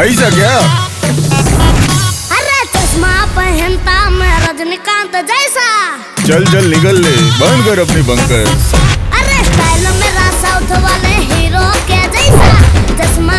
भाई सा क्या? अरे चश्मा पहनता मैं रजनीकांत जैसा। चल चल निकल ले। बंद कर अपनी बंकर अरे स्टाइल मेरा साउथ वाले हीरो के जैसा। चश्मा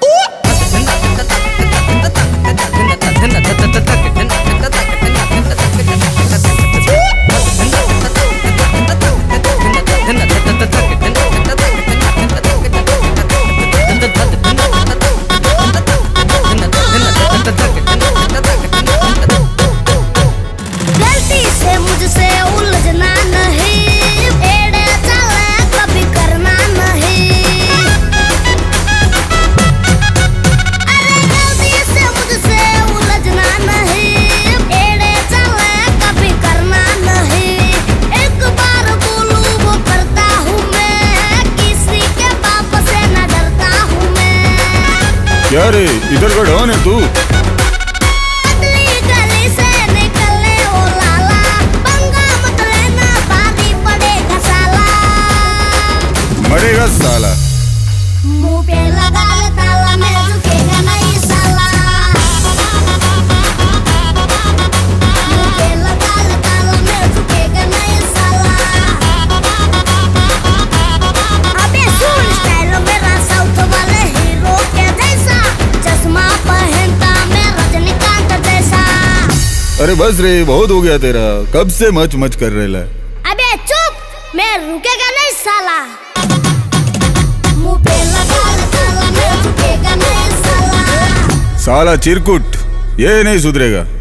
क्या रे इधर खड़ा तू अरे बस रे बहुत हो गया तेरा। कब से मच मच कर रहे ला? अबे चुप! मैं रुकेगा नहीं मैं रुकेगा नहीं साला। साला चिरकुट ये नहीं सुधरेगा।